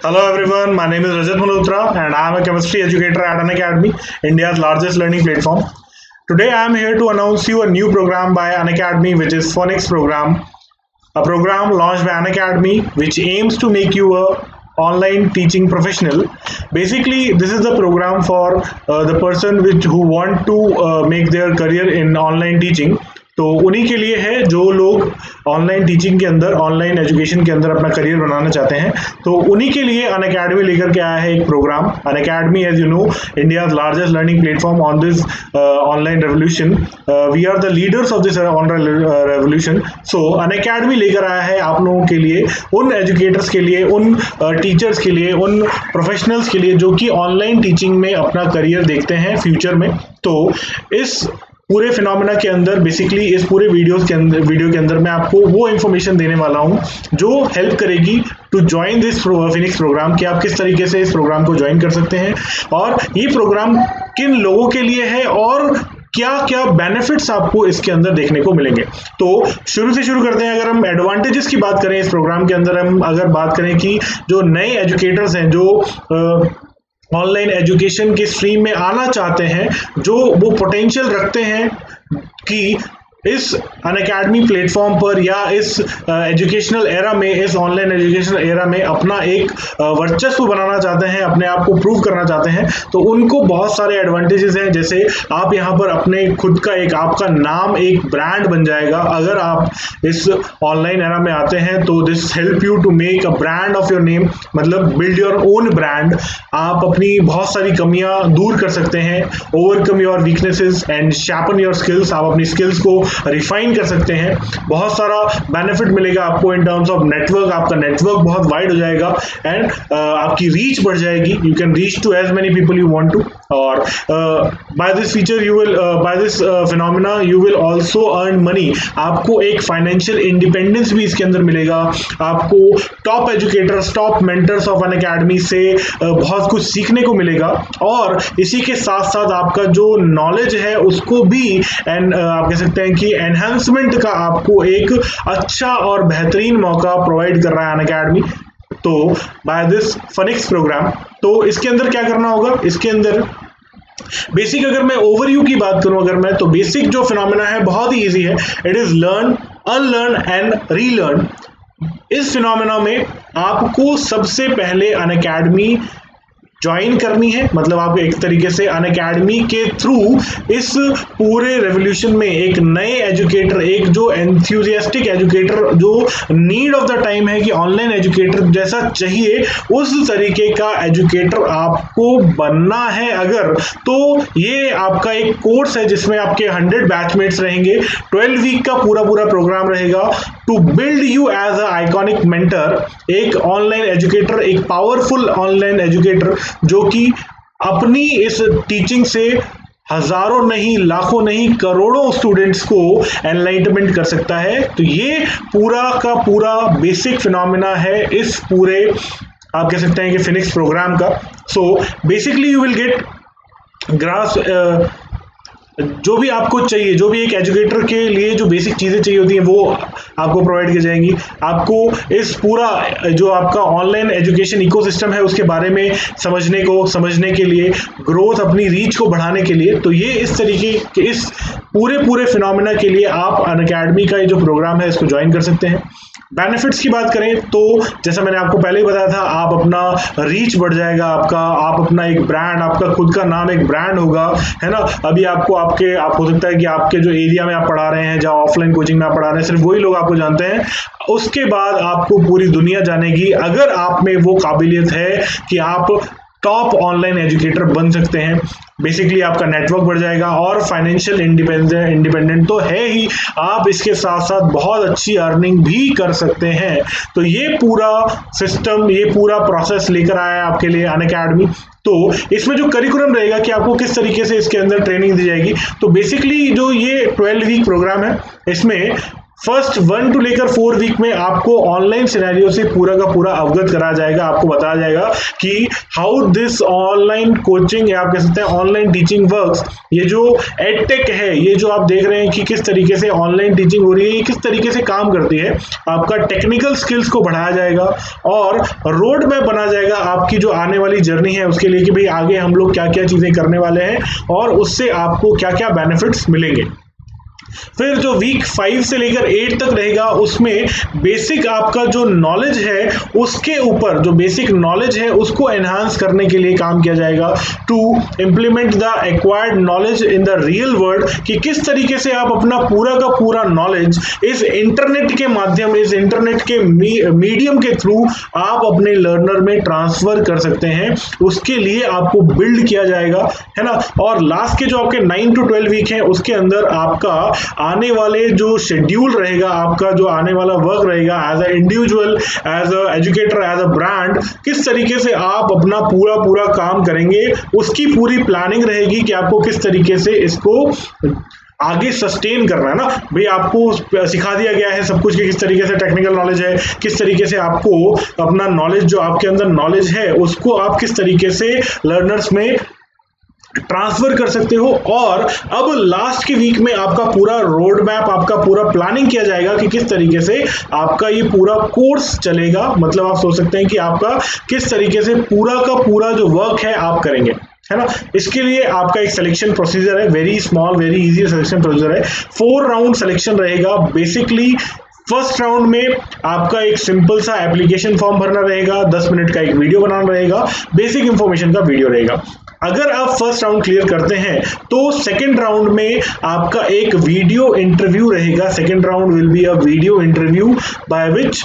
Hello everyone, my name is Rajat Malhotra and I am a chemistry educator at Unacademy, India's largest learning platform. Today I am here to announce you a new program by Unacademy which is Phonics program, a program launched by Unacademy which aims to make you a online teaching professional basically this is the program for uh, the person which who want to uh, make their career in online teaching तो उन्हीं के लिए है जो लोग online teaching के अंदर online education के अंदर अपना करियर बनाना चाहते हैं तो उन्हीं के लिए अन अकेडमी लेकर के आया है एक program Unacademy as you know India largest learning platform on this online revolution we are the leaders of this online revolution so Unacademy लेकर आया है आप लोगों के लिए उन एजुकेटर्स के लिए उन टीचर्स uh, के लिए उन प्रोफेशनल्स के लिए जो कि ऑनलाइन टीचिंग में अपना करियर देखते हैं फ्यूचर में. तो इस पूरे फिनोमिना के अंदर बेसिकली इस पूरे वीडियोस के अंदर वीडियो के अंदर मैं आपको वो इन्फॉर्मेशन देने वाला हूँ जो हेल्प करेगी to join this phoenix program कि आप किस तरीके से इस प्रोग्राम को ज्वाइन कर सकते हैं और ये प्रोग्राम किन लोगों के लिए है और क्या क्या बेनिफिट्स आपको इसके अंदर देखने को मिलेंगे। तो शुरू से शुरू करते हैं अगर हम एडवांटेजेस की बात करें इस प्रोग्राम के अंदर हम अगर बात करें कि जो नए एजुकेटर्स हैं जो आ, ऑनलाइन एजुकेशन के स्ट्रीम में आना चाहते हैं जो वो पोटेंशियल रखते हैं कि इस अन अकेडमी प्लेटफॉर्म पर या इस एजुकेशनल एरा में, इस ऑनलाइन एजुकेशनल एरा में अपना एक वर्चस्व बनाना चाहते हैं, अपने आप को प्रूव करना चाहते हैं तो उनको बहुत सारे एडवांटेजेस हैं, जैसे आप यहाँ पर अपने खुद का एक, आपका नाम एक ब्रांड बन जाएगा। अगर आप इस ऑनलाइन एरा में आते हैं तो this help you to make a brand of your name मतलब बिल्ड योर ओन ब्रांड आप अपनी बहुत सारी कमियाँ दूर कर सकते हैं overcome your weaknesses and sharpen your skills आप अपनी स्किल्स को रिफाइन कर सकते हैं। बहुत सारा बेनिफिट मिलेगा आपको इन टर्म्स ऑफ़ नेटवर्क आपका नेटवर्क बहुत वाइड हो जाएगा एंड uh, आपकी रीच बढ़ जाएगी। You can reach to as many people you want to और by this feature you will by this phenomena you will also earn money आपको एक फाइनेंशियल इंडिपेंडेंस भी इसके अंदर मिलेगा। आपको top educators top mentors of Unacademy से uh, बहुत कुछ सीखने को मिलेगा। और इसी के साथ साथ आपका जो नॉलेज है उसको भी एंड uh, आप कह सकते हैं कि एनहेंसमेंट का आपको एक अच्छा और बेहतरीन मौका प्रोवाइड कर रहा है अन अकेडमी तो बाय दिस फनिक्स प्रोग्राम तो इसके अंदर क्या करना होगा? इसके अंदर बेसिक अगर मैं ओवरव्यू की बात करूँ, अगर मैं तो बेसिक जो फिनोमिना है, बहुत ही इजी है। It is learn unlearn and relearn इस फिनोमिना में आपको सबसे पहले अन ज्वाइन करनी है। मतलब आप एक तरीके से अन अकेडमी के थ्रू इस पूरे रेवोल्यूशन में एक नए एजुकेटर एक जो एंथ्यूजियास्टिक एजुकेटर जो नीड ऑफ़ द टाइम है कि ऑनलाइन एजुकेटर जैसा चाहिए, उस तरीके का एजुकेटर आपको बनना है अगर तो ये आपका एक कोर्स है जिसमें आपके हंड्रेड बैचमेट्स रहेंगे। ट्वेल्व वीक का पूरा पूरा प्रोग्राम रहेगा। To build you as a iconic mentor एक ऑनलाइन एजुकेटर एक पावरफुल ऑनलाइन एजुकेटर जो कि अपनी इस टीचिंग से हज़ारों नहीं, लाखों नहीं, करोड़ों स्टूडेंट्स को एनलाइटमेंट कर सकता है। तो ये पूरा का पूरा बेसिक फिनोमिना है इस पूरे, आप कह सकते हैं कि फिनिक्स प्रोग्राम का। So basically you will get grass जो भी आपको चाहिए, जो भी एक एजुकेटर के लिए जो बेसिक चीज़ें चाहिए होती हैं, वो आपको प्रोवाइड की जाएँगी। आपको इस पूरा, जो आपका ऑनलाइन एजुकेशन इकोसिस्टम है, उसके बारे में समझने को, समझने के लिए ग्रोथ अपनी रीच को बढ़ाने के लिए तो ये इस तरीके के, इस पूरे पूरे फिनोमिना के लिए आप अन अकेडमी का जो प्रोग्राम है, इसको ज्वाइन कर सकते हैं। बेनिफिट्स की बात करें तो जैसा मैंने आपको पहले ही बताया था, आप अपना रीच बढ़ जाएगा आपका, आप अपना एक ब्रांड आपका खुद का नाम एक ब्रांड होगा, है ना? अभी आपको आपके आप हो सकता है कि आपके जो एरिया में आप पढ़ा रहे हैं, जहाँ ऑफलाइन कोचिंग में आप पढ़ा रहे हैं, सिर्फ़ वही लोग आपको जानते हैं। उसके बाद आपको पूरी दुनिया जानेगी। अगर आप में वो काबिलियत है कि आप टॉप ऑनलाइन एजुकेटर बन सकते हैं। बेसिकली आपका नेटवर्क बढ़ जाएगा और फाइनेंशियल इंडिपेंडेंट इंडिपेंडेंट तो है ही। आप इसके साथ साथ बहुत अच्छी अर्निंग भी कर सकते हैं। तो ये पूरा सिस्टम ये पूरा प्रोसेस लेकर आया है आपके लिए अन अकेडमी तो इसमें जो करिकुलम रहेगा कि आपको किस तरीके से इसके अंदर ट्रेनिंग दी जाएगी। तो बेसिकली जो ये ट्वेल्व वीक प्रोग्राम है, इसमें फ़र्स्ट वन टू लेकर फोर वीक में आपको ऑनलाइन सिनेरियो से पूरा का पूरा अवगत कराया जाएगा, आपको बताया जाएगा कि हाउ दिस ऑनलाइन कोचिंग या आप कह सकते हैं ऑनलाइन टीचिंग वर्क्स ये जो एडटेक है, ये जो आप देख रहे हैं कि किस तरीके से ऑनलाइन टीचिंग हो रही है, ये किस तरीके से काम करती है, आपका टेक्निकल स्किल्स को बढ़ाया जाएगा और रोड मैप बना जाएगा आपकी जो आने वाली जर्नी है, उसके लिए कि भाई आगे हम लोग क्या क्या चीज़ें करने वाले हैं और उससे आपको क्या क्या बेनिफिट्स मिलेंगे। फिर जो वीक फाइव से लेकर एट तक रहेगा, उसमें बेसिक आपका जो नॉलेज है, उसके ऊपर, जो बेसिक नॉलेज है, उसको एनहांस करने के लिए काम किया जाएगा to implement the acquired knowledge in the real world कि किस तरीके से आप अपना पूरा का पूरा नॉलेज इस इंटरनेट के माध्यम, इस इंटरनेट के मीडियम के थ्रू आप अपने लर्नर में ट्रांसफ़र कर सकते हैं। उसके लिए आपको बिल्ड किया जाएगा, है ना? और लास्ट के जो आपके नाइन टू ट्वेल्व वीक है, उसके अंदर आपका आने वाले जो शेड्यूल रहेगा, आपका जो आने वाला वर्क रहेगा as a individual as a educator as a brand किस तरीके से आप अपना पूरा पूरा काम करेंगे, उसकी पूरी प्लानिंग रहेगी कि आपको किस तरीके से इसको आगे सस्टेन करना है ना? भाई आपको सिखा दिया गया है सब कुछ कि किस तरीके से टेक्निकल नॉलेज है, किस तरीके से आपको अपना नॉलेज जो आपके अंदर नॉलेज है, उसको आप किस तरीके से लर्नर्स में ट्रांसफ़र कर सकते हो और अब लास्ट के वीक में आपका पूरा रोड मैप आपका पूरा प्लानिंग किया जाएगा कि किस तरीके से आपका ये पूरा कोर्स चलेगा। मतलब आप सोच सकते हैं कि आपका किस तरीके से पूरा का पूरा जो वर्क है आप करेंगे, है ना? इसके लिए आपका एक सिलेक्शन प्रोसीजर है very small very easy selection procedure है। फोर राउंड सिलेक्शन रहेगा। बेसिकली फ़र्स्ट राउंड में आपका एक सिंपल सा एप्लीकेशन फॉर्म भरना रहेगा। दस मिनट का एक वीडियो बनाना रहेगा। बेसिक इंफॉर्मेशन का वीडियो रहेगा। अगर आप फ़र्स्ट राउंड क्लियर करते हैं तो सेकेंड राउंड में आपका एक वीडियो इंटरव्यू रहेगा। Second round will be a video interview by which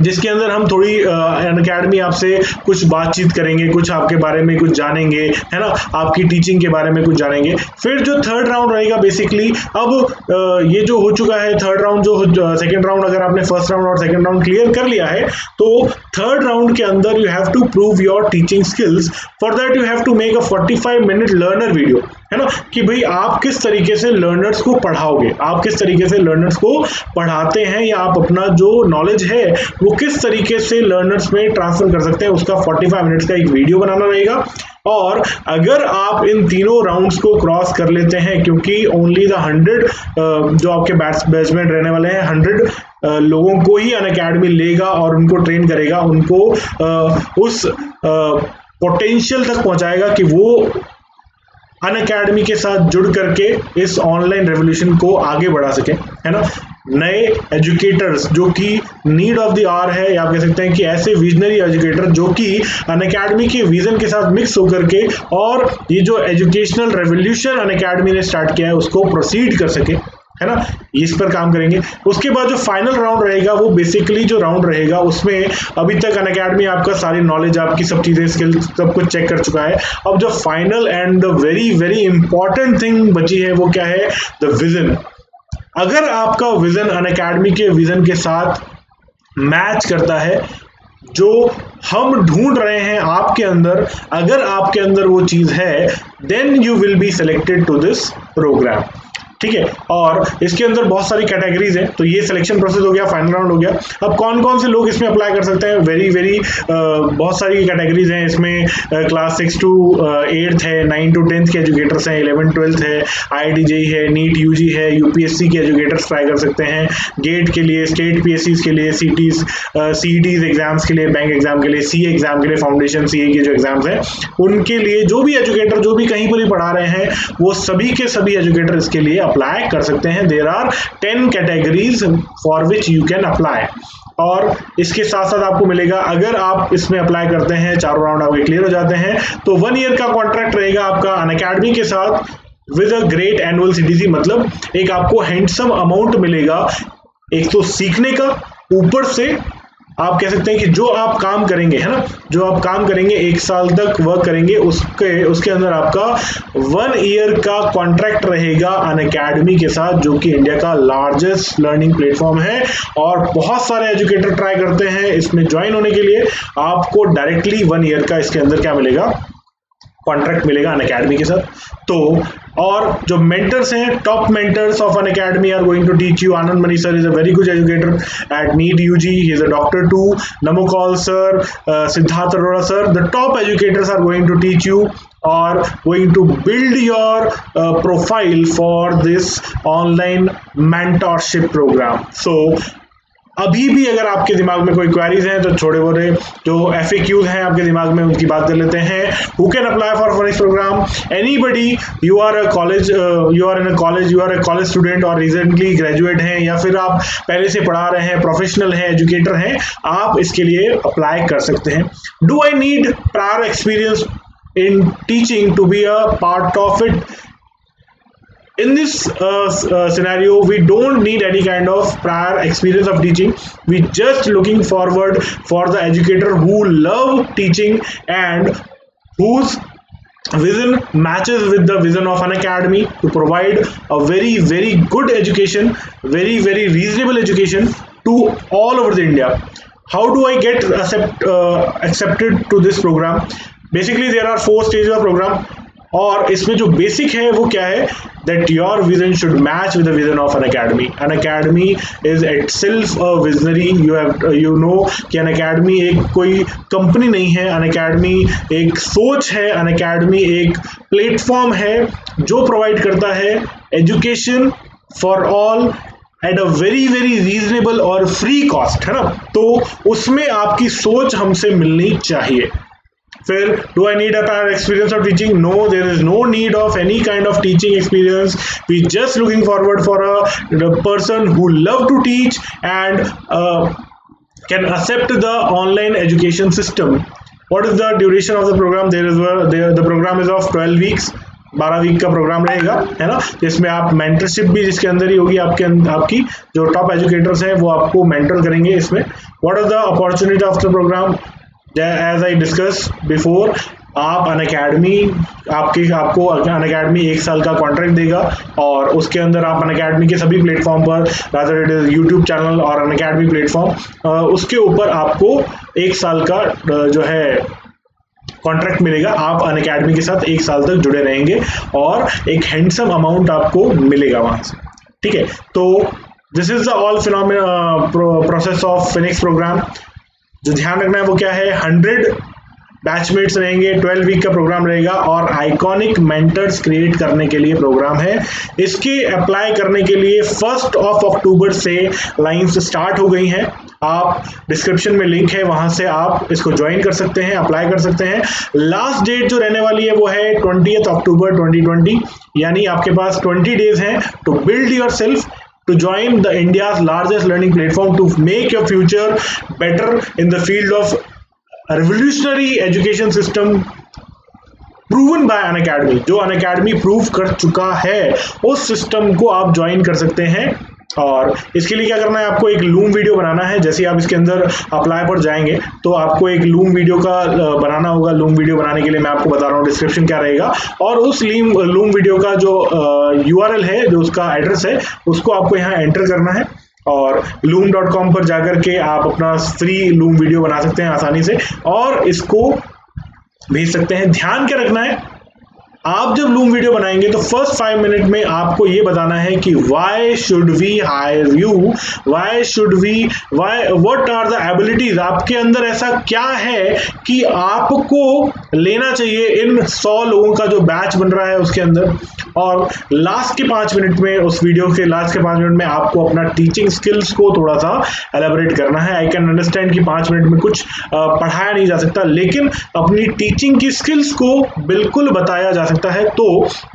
जिसके अंदर हम थोड़ी अकेडमी आपसे कुछ बातचीत करेंगे, कुछ आपके बारे में कुछ जानेंगे, है ना? आपकी टीचिंग के बारे में कुछ जानेंगे। फिर जो थर्ड राउंड रहेगा बेसिकली अब ये जो हो चुका है थर्ड राउंड जो सेकंड राउंड अगर आपने फ़र्स्ट राउंड और सेकंड राउंड क्लियर कर लिया है तो थर्ड राउंड के अंदर you have to prove your teaching skills for that you have to make a 45 minute learner video है ना, कि भाई आप किस तरीके से लर्नर्स को पढ़ाओगे? आप किस तरीके से लर्नर्स को पढ़ाते हैं या आप अपना जो नॉलेज है, वो किस तरीके से लर्नर्स में ट्रांसफ़र कर सकते हैं, उसका 45 मिनट्स का एक वीडियो बनाना रहेगा। और अगर आप इन तीनों राउंड्स को क्रॉस कर लेते हैं, क्योंकि ओनली द हंड्रेड जो आपके बैट्स बैट्समैन रहने वाले हैं हंड्रेड लोगों को ही अन अकेडमी लेगा और उनको ट्रेन करेगा, उनको उस पोटेंशियल तक पहुंचाएगा कि वो अन अकेडमी के साथ जुड़ करके इस ऑनलाइन रेवोल्यूशन को आगे बढ़ा सके, है ना? नए एजुकेटर्स जो कि नीड ऑफ़ द आर है, या आप कह सकते हैं कि ऐसे विजनरी एजुकेटर जो कि अन अकेडमी के विजन के साथ मिक्स होकर के और ये जो एजुकेशनल रेवोल्यूशन अन अकेडमी ने स्टार्ट किया है, उसको प्रोसीड कर सके। है ना? इस पर काम करेंगे। उसके बाद जो फाइनल राउंड रहेगा, वो बेसिकली जो राउंड रहेगा, उसमें अभी तक अन अकेडमी आपका सारी नॉलेज आपकी सब चीज़ें स्किल सब कुछ चेक कर चुका है। अब जो final and very very important thing बची है, वो क्या है? द विजन अगर आपका विजन अन अकेडमी के विजन के साथ मैच करता है, जो हम ढूंढ रहे हैं आपके अंदर, अगर आपके अंदर वो चीज़ है then you will be selected to this program ठीक है? और इसके अंदर बहुत सारी कैटेगरीज हैं। तो ये सिलेक्शन प्रोसेस हो गया फाइनल राउंड हो गया। अब कौन कौन से लोग इसमें अप्लाई कर सकते हैं? वेरी वेरी बहुत सारी कैटेगरीज हैं इसमें। क्लास सिक्स टू एट्थ है नाइन टू टेंथ के एजुकेटर्स हैं इलेवन ट्वेल्थ है आई है नीट यूजी है यूपीएससी के एजुकेटर्स ट्राई कर सकते हैं। गेट के लिए स्टेट पी के लिए सी टीज सी एग्ज़ाम्स के लिए बैंक एग्ज़ाम के लिए सीए एग्ज़ाम के लिए फाउंडेशन सीए के जो एग्ज़ाम्स हैं, उनके लिए जो भी एजुकेटर जो भी कहीं पर भी पढ़ा रहे हैं, वो सभी के सभी एजुकेटर इसके लिए अप्लाई कर सकते हैं. There are ten categories for which you can apply और इसके साथ साथ आपको मिलेगा, अगर आप इसमें अप्लाई करते हैं, चारों राउंड आपके क्लियर हो जाते हैं तो वन ईयर का कॉन्ट्रैक्ट रहेगा आपका अन अकेडमी के साथ with a great annual CDC मतलब एक आपको हैंडसम अमाउंट मिलेगा एक तो सीखने का, ऊपर से आप कह सकते हैं कि जो आप काम करेंगे, है ना? जो आप काम करेंगे, एक साल तक वर्क करेंगे, उसके उसके अंदर आपका वन ईयर का कॉन्ट्रैक्ट रहेगा अन अकेडमी के साथ, जो कि इंडिया का लार्जेस्ट लर्निंग प्लेटफॉर्म है। और बहुत सारे एजुकेटर ट्राई करते हैं इसमें ज्वाइन होने के लिए। आपको डायरेक्टली वन ईयर का इसके अंदर क्या मिलेगा? कॉन्ट्रैक्ट मिलेगा अन अकेडमी के साथ। तो और जो मेंटर्स हैं top mentors of Unacademy are going to teach you Anand Mani sir is a very good educator at NEET U G is a doctor too नमोकॉल sir Siddharth Arora sir the top educators are going to teach you going to build your uh, profile for this online mentorship program so अभी भी अगर आपके दिमाग में कोई queries हैं तो छोटे बोटे जो एफ़ हैं, आपके दिमाग में उनकी बात कर लेते हैं। Who can apply for for program anybody you are a college you are in a college you are a college student और रिसेंटली ग्रेजुएट हैं, या फिर आप पहले से पढ़ा रहे हैं प्रोफेशनल हैं एजुकेटर हैं, आप इसके लिए अप्लाई कर सकते हैं। Do I need prior experience in teaching to be a part of it in this uh, uh, scenario we don't need any kind of prior experience of teaching. We just looking forward for the educator who love teaching and whose vision matches with the vision of an academy to provide a very very good education very very reasonable education to all over the india. How do i get accept, uh, accepted to this program? Basically there are four stages of program और इसमें जो basic है, वो क्या है? That your vision should match with the vision of Unacademy Unacademy is itself a visionary you have you know कि Unacademy एक कोई कंपनी नहीं है. अन अकेडमी एक सोच है. अन अकेडमी एक प्लेटफॉर्म है जो प्रोवाइड करता है education for all at a very very reasonable और फ्री कॉस्ट है ना? तो उसमें आपकी सोच हमसे मिलनी चाहिए। फिर do I need uh experience of teaching no there is no need of any kind of teaching experience we just looking forward for a person who love to teach and can accept the online education system what is the duration of the program there is the program is of twelve weeks बारह week का program रहेगा, है ना? जिसमें आप mentorship भी जिसके अंदर ही होगी, आपके आपकी जो टॉप एजुकेटर्स हैं, वो आपको मेंटर करेंगे इसमें. What are the opportunity of the program as I discuss before आप अन अकेडमी आपके, आपको अन अकेडमी एक साल का कॉन्ट्रैक्ट देगा और उसके अंदर आप अन अकेडमी के सभी प्लेटफॉर्म पर rather it is YouTube channel और अन अकेडमी प्लेटफॉर्म उसके ऊपर आपको एक साल का जो है कॉन्ट्रैक्ट मिलेगा। आप अन अकेडमी के साथ एक साल तक जुड़े रहेंगे और एक हैंडसम अमाउंट आपको मिलेगा वहाँ से। ठीक है? तो this is the all phenomena process of phoenix program जो ध्यान रखना है वो क्या है? हंड्रेड बैचमेट्स रहेंगे, ट्वेल्व वीक का प्रोग्राम रहेगा और आइकॉनिक मेंटर्स क्रिएट करने के लिए प्रोग्राम है। इसके अप्लाई करने के लिए फ़र्स्ट ऑफ़ अक्टूबर से लाइंस स्टार्ट हो गई हैं। आप डिस्क्रिप्शन में लिंक है, वहाँ से आप इसको ज्वाइन कर सकते हैं अप्लाई कर सकते हैं। लास्ट डेट जो रहने वाली है वो है ट्वेंटी अक्टूबर 2020 यानी आपके पास 20 डेज़ हैं to build yourself to join the India's largest learning platform to make your future better in the field of revolutionary education system proven by Unacademy जो अन अकेडमी प्रूव कर चुका है उस सिस्टम को आप ज्वाइन कर सकते हैं और इसके लिए क्या करना है, आपको एक लूम वीडियो बनाना है, जैसे आप इसके अंदर अप्लाई पर जाएँगे तो आपको एक लूम वीडियो का बनाना होगा। लूम वीडियो बनाने के लिए मैं आपको बता रहा हूँ डिस्क्रिप्शन क्या रहेगा। और उस लीम लूम वीडियो का जो यूआरएल है, जो उसका एड्रेस है, उसको आपको यहाँ एंटर करना है। और लूम डॉट कॉम पर जाकर के आप अपना फ्री लूम वीडियो बना सकते हैं आसानी से। और इसको भेज सकते हैं। ध्यान क्या रखना है आप जब लूम वीडियो बनाएँगे तो फ़र्स्ट फाइव मिनट में आपको ये बताना है कि why should we hire you why should we why what are the abilities आपके अंदर ऐसा क्या है कि आपको लेना चाहिए इन सौ लोगों का जो बैच बन रहा है उसके अंदर? और लास्ट के पाँच मिनट में, उस वीडियो के लास्ट के पाँच मिनट में आपको अपना टीचिंग स्किल्स को थोड़ा सा एलेबरेट करना है। आई कैन अंडरस्टैंड कि पाँच मिनट में कुछ पढ़ाया नहीं जा सकता, लेकिन अपनी टीचिंग की स्किल्स को बिल्कुल बताया जा सकता है। तो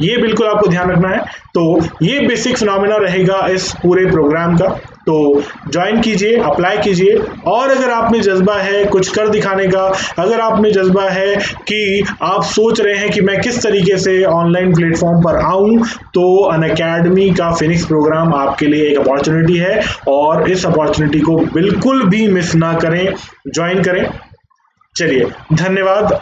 ये बिल्कुल आपको ध्यान रखना है। तो ये बेसिक फिनोमिना रहेगा इस पूरे प्रोग्राम का। तो ज्वाइन कीजिए अप्लाई कीजिए। और अगर आप में जज्बा है कुछ कर दिखाने का, अगर आप में जज्बा है कि आप सोच रहे हैं कि मैं किस तरीके से ऑनलाइन प्लेटफॉर्म पर आऊँ तो अन अकेडमी का फिनिक्स प्रोग्राम आपके लिए एक अपॉर्चुनिटी है। और इस अपॉर्चुनिटी को बिल्कुल भी मिस ना करें। ज्वाइन करें। चलिए, धन्यवाद।